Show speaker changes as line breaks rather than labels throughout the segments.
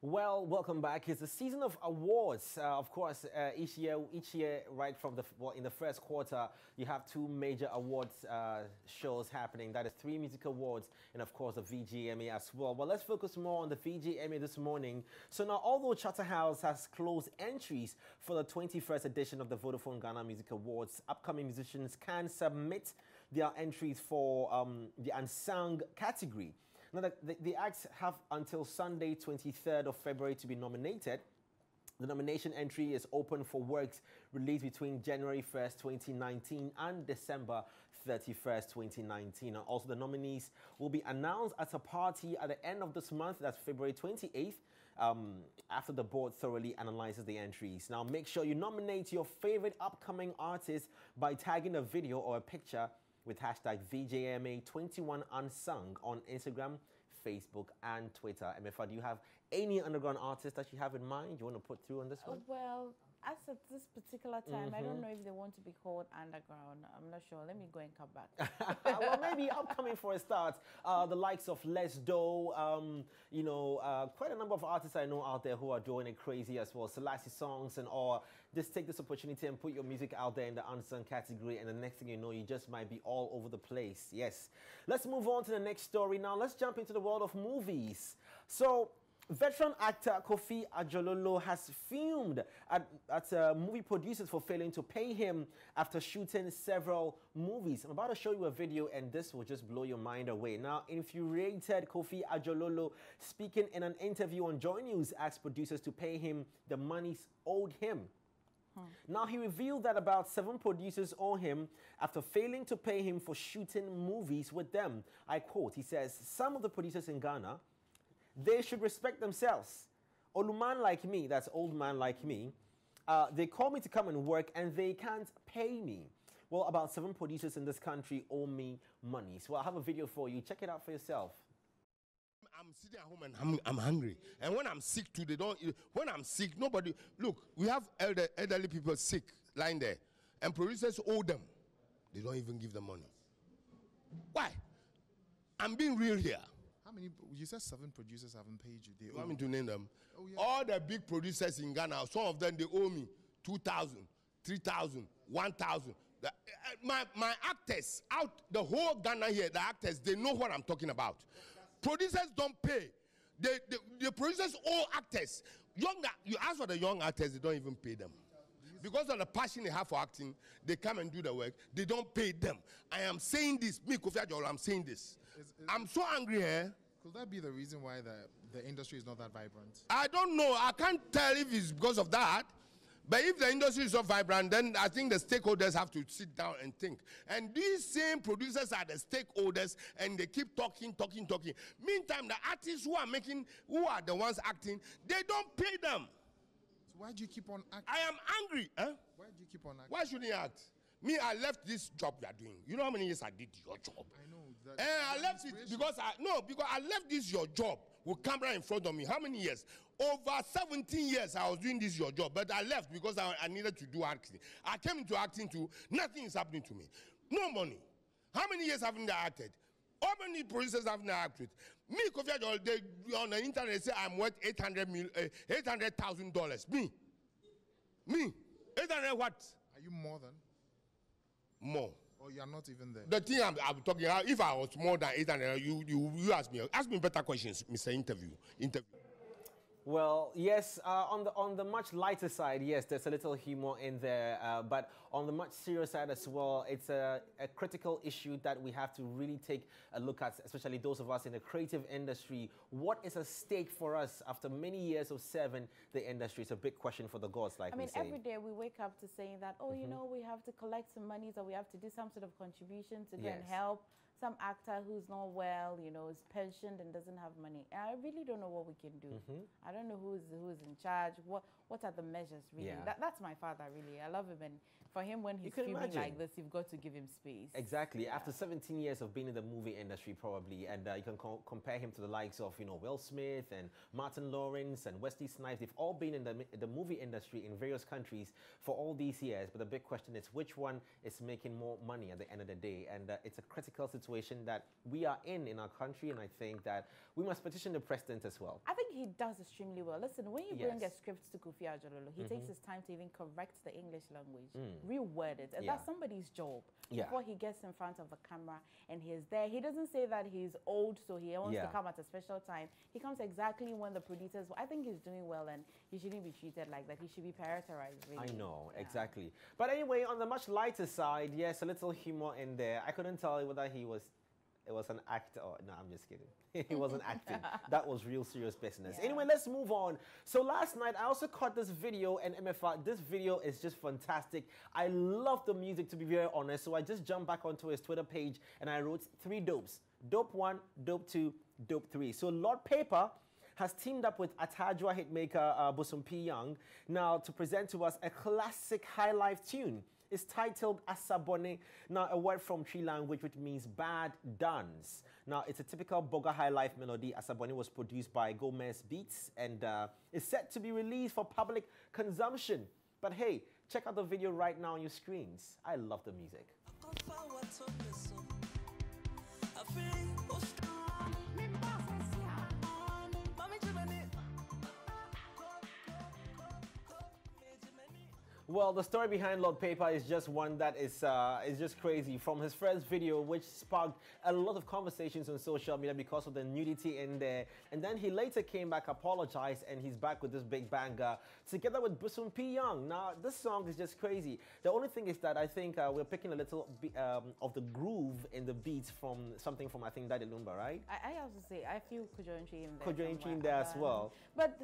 Well, welcome back. It's the season of awards. Uh, of course, uh, each year, each year, right from the well, in the first quarter, you have two major awards uh, shows happening. That is 3Music awards, and of course the VGMA as well. Well, let's focus more on the VGMA this morning. So now, although Charterhouse has closed entries for the 21st edition of the Vodafone Ghana Music Awards, upcoming musicians can submit their entries for um, the unsung category. Now, the, the, the acts have until Sunday, 23rd of February to be nominated. The nomination entry is open for works released between January 1st, 2019 and December 31st, 2019. And also, the nominees will be announced at a party at the end of this month, that's February 28th, um, after the board thoroughly analyzes the entries. Now, make sure you nominate your favorite upcoming artist by tagging a video or a picture with hashtag VGMA21Unsung on Instagram, Facebook, and Twitter. Emefa, do you have any underground artist that you have in mind you want to put through on this one?
well, as at this particular time, mm -hmm. I don't mm-hmm. know if they want to be called underground. I'm not sure. Let me go and come back.
well, maybe upcoming for a start, uh, the likes of Les Doe, um, you know, uh, quite a number of artists I know out there who are doing it crazy as well. Selassie songs and all. Just take this opportunity and put your music out there in the unsung category, and the next thing you know, you just might be all over the place. Yes. Let's move on to the next story now. Let's jump into the world of movies. So Veteran actor Kofi Adjorlolo has fumed at, at uh, movie producers for failing to pay him after shooting several movies. I'm about to show you a video and this will just blow your mind away. Now, infuriated Kofi Adjorlolo speaking in an interview on Joy News, asked producers to pay him the monies owed him. Now, he revealed that about seven producers owe him after failing to pay him for shooting movies with them. I quote, he says, some of the producers in Ghana they should respect themselves. Oluman like me, that's old man like me, uh, they call me to come and work and they can't pay me. Well, about seven producers in this country owe me money. So I have a video for you. Check it out for yourself.
I'm sitting at home and I'm, I'm hungry. And when I'm sick too, they don't. When I'm sick, nobody. Look, we have elder, elderly people sick lying there, and producers owe them. They don't even give them money. Why? I'm being real here.
How many? You said seven producers haven't paid you. They
you want me to name them? Oh, yeah. All the big producers in Ghana, some of them they owe me 2,000, 3,000, 1,000. Uh, my, my actors out the whole Ghana here, the actors, they know what I'm talking about. Producers don't pay. They, they, the producers owe actors. Young, you ask for the young actors, they don't even pay them. Because of the passion they have for acting, they come and do the work. They don't pay them. I am saying this. Me, Kofi Adjorlolo, I'm saying this. Is, is, I'm so angry here. Eh?
Could that be the reason why the, the industry is not that vibrant?
I don't know. I can't tell if it's because of that. But if the industry is so vibrant, then I think the stakeholders have to sit down and think. And these same producers are the stakeholders, and they keep talking, talking, talking. Meantime, the artists who are making, who are the ones acting, they don't pay them.
So why do you keep on acting?
I am angry. Huh?
Why do you keep on acting?
Why shouldn't you act? Me, I left this job you are doing. You know how many years I did your job?
I know.
That and I left it because I no because I left this your job with camera in front of me. How many years? Over 17 years I was doing this your job, but I left because I, I needed to do acting. I came into acting too. Nothing is happening to me. No money. How many years haven't I acted? How many producers have not acted? Me, Kofi Adjorlolo, they on the internet say I'm worth 800 mil, uh, 800,000 dollars. Me, me, 800 what?
Are you more than?
more.
Oh, you are not even there.
The thing I'm, I'm talking about, if I was more than 800, you, you, you ask me, ask me better questions, Mr. Interview. Interview.
Well, yes, uh, on the on the much lighter side, yes, there's a little humor in there, uh, but on the much serious side as well, it's a, a, critical issue that we have to really take a look at, especially those of us in the creative industry. What is at stake for us after many years of serving the industry? It's a big question for the gods, like
I
mean,
every day we wake up to saying that, oh, mm -hmm. you mm-hmm. know, we have to collect some money, so we have to do some sort of contribution to yes. help some actor who's not well, you know, is pensioned and doesn't have money. I really don't know what we can do. Mm -hmm. I don't know who's who's in charge. What what are the measures really? Yeah. That, that's my father really. I love him, and for him when he's feeling imagine. like this, you've got to give him space.
Exactly. Yeah. After 17 years of being in the movie industry, probably, and uh, you can co compare him to the likes of you know Will Smith and Martin Lawrence and Wesley Snipes. They've all been in the the movie industry in various countries for all these years. But the big question is which one is making more money at the end of the day, and uh, it's a critical situation situation that we are in in our country, and I think that we must petition the president as well.
I think he does extremely well. Listen, when you yes. bring a script to Kofi Adjorlolo, he mm -hmm. takes his time to even correct the English language, mm. reword it, and yeah. that's somebody's job yeah. before he gets in front of a camera and he's there. He doesn't say that he's old, so he wants yeah. to come at a special time. He comes exactly when the producers. I think he's doing well, and he shouldn't be treated like that. He should be prioritized. Really.
I know exactly. But anyway, on the much lighter side, yes, a little humor in there. I couldn't tell whether he was it was an actor. Oh, no, I'm just kidding. he wasn't acting. That was real serious business. Yeah. Anyway, let's move on. So last night, I also caught this video and Emefa. This video is just fantastic. I love the music, to be very honest. So I just jumped back onto his Twitter page and I wrote three dopes. Dope one, dope two, dope three. So Lord Paper has teamed up with Atajwa hitmaker uh, Bosom P-Yung now to present to us a classic high life tune is titled Asabone. Now, a word from Twi language which means bad dance. Now, it's a typical Boga High Life melody. Asabone was produced by Gomez Beats and uh, is set to be released for public consumption. But hey, check out the video right now on your screens. I love the music. Well, the story behind Lord Paper is just one that is uh, is just crazy. From his friend's video, which sparked a lot of conversations on social media because of the nudity in there, and then he later came back, apologized, and he's back with this big banger together with Bosom P-Yung. Now, this song is just crazy. The only thing is that I think uh, we're picking a little um, of the groove in the beats from something from I think Daddy Lumba, right?
I, I also say I feel Kojo Antwi in
there. Kojo in there as well.
But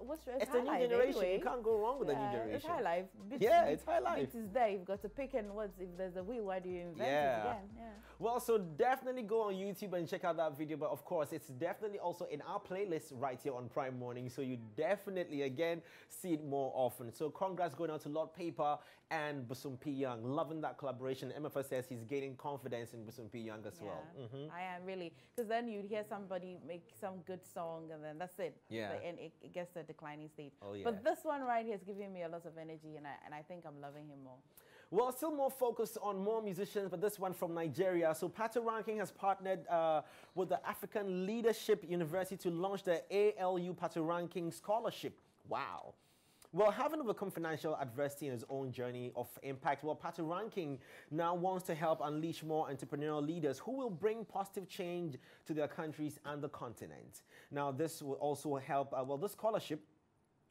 what's
it's, it's a new generation. Anyway. You can't go wrong with yeah, a new generation.
It's high life.
Bits, yeah, it's high life.
It is there. You've got to pick and what's if there's a wheel, why do you invent yeah. it again? Yeah.
Well, so definitely go on YouTube and check out that video. But of course, it's definitely also in our playlist right here on Prime Morning. So you definitely again see it more often. So congrats going out to Lord Paper and Bosom P-Yung. Loving that collaboration. MFS says he's gaining confidence in Bosom P-Yung as
yeah,
well.
Mm-hmm. I am really because then you'd hear somebody make some good song and then that's it.
Yeah.
And it, it gets to a declining state.
Oh, yeah.
But this one right here is giving me a lot of energy and I, and I think I'm loving him more.
Well, still more focused on more musicians, but this one from Nigeria. So Patoranking has partnered uh, with the African Leadership University to launch the ALU Patoranking Scholarship. Wow. Well, having overcome financial adversity in his own journey of impact, well, Patoranking now wants to help unleash more entrepreneurial leaders who will bring positive change to their countries and the continent. Now, this will also help, uh, well, this scholarship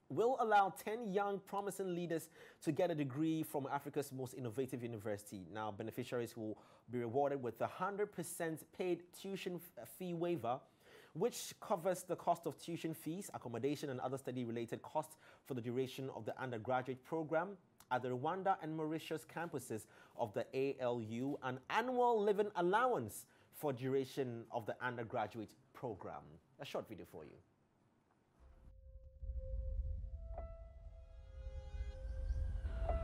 will allow 10 young promising leaders to get a degree from Africa's most innovative university. Now, beneficiaries will be rewarded with a 100% paid tuition fee waiver which covers the cost of tuition fees, accommodation, and other study related costs for the duration of the undergraduate program at the Rwanda and Mauritius campuses of the ALU, an annual living allowance for duration of the undergraduate program. A short video for you.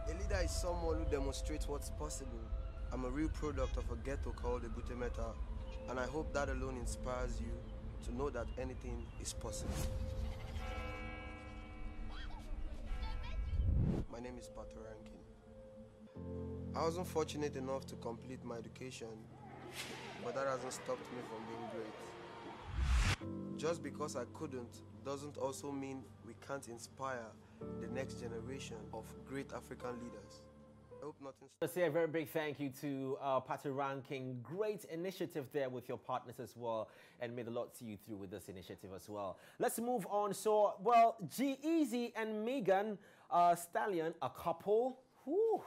A leader is someone who demonstrates what's possible. I'm a real product of a ghetto called Ebute Metta, and I hope that alone inspires you to know that anything is possible. My name is Patoranking. I wasn't fortunate enough to complete my education, but that hasn't stopped me from being great. Just because I couldn't doesn't also mean we can't inspire the next generation of great African leaders hope.
Let's say a very big thank you to uh, Patoranking. Great initiative there with your partners as well, and made a lot see you through with this initiative as well. Let's move on. So, well, G-Eazy and Megan uh, Stallion, a couple. Whew.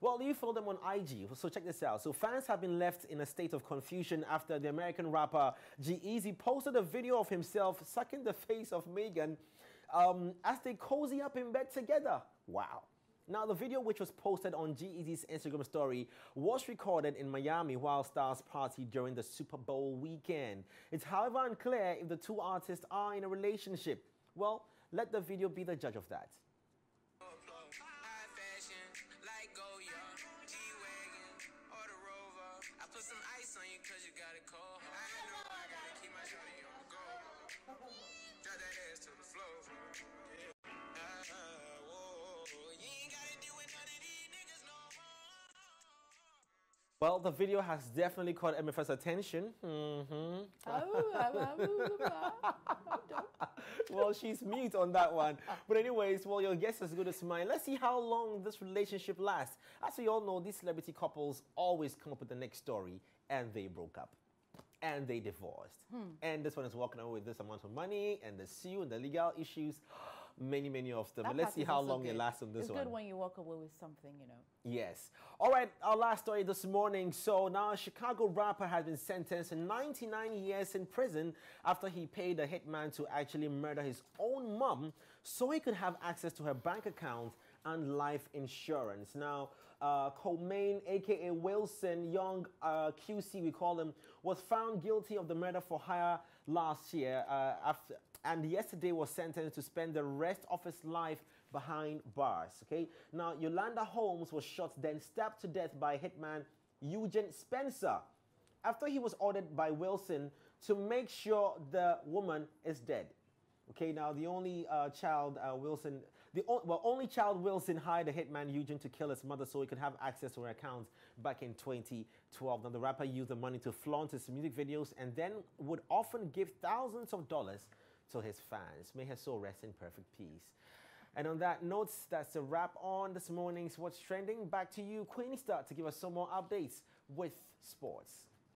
Well, you follow them on IG, so check this out. So fans have been left in a state of confusion after the American rapper G-Eazy posted a video of himself sucking the face of Megan um, as they cozy up in bed together. Wow. Now, the video, which was posted on G-Eazy's Instagram story, was recorded in Miami while Stars party during the Super Bowl weekend. It's however unclear if the two artists are in a relationship. Well, let the video be the judge of that. Well, the video has definitely caught Emefa's attention. Mm-hmm. well, she's mute on that one. But anyways, well, your guess is as good as mine. Let's see how long this relationship lasts. As we all know, these celebrity couples always come up with the next story, and they broke up. And they divorced. Hmm. And this one is walking away with this amount of money, and the sue and the legal issues many, many of them. Let's see how long
good.
it lasts on this
it's
one.
It's good when you walk away with something, you know.
Yes. All right, our last story this morning. So now a Chicago rapper has been sentenced to 99 years in prison after he paid a hitman to actually murder his own mom so he could have access to her bank account and life insurance. Now, uh, Comaine, aka Wilson Young uh, QC, we call him, was found guilty of the murder for hire last year uh, after and yesterday was sentenced to spend the rest of his life behind bars. Okay, now Yolanda Holmes was shot, then stabbed to death by hitman Eugene Spencer after he was ordered by Wilson to make sure the woman is dead. Okay, now the only uh, child uh, Wilson, the well, only child Wilson hired the hitman Eugene to kill his mother so he could have access to her accounts back in 2012. Now the rapper used the money to flaunt his music videos and then would often give thousands of dollars to his fans. May his soul rest in perfect peace. And on that note, that's a wrap on this morning's What's Trending. Back to you, Queenie Star, to give us some more updates with sports.